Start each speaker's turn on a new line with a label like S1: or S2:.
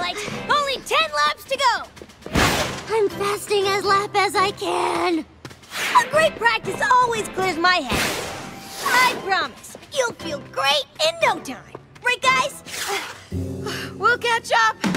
S1: Twilight. Only ten laps to go.
S2: I'm fasting as lap as I can.
S1: A great practice always clears my head. I promise, you'll feel great in no time. Right, guys? We'll catch up.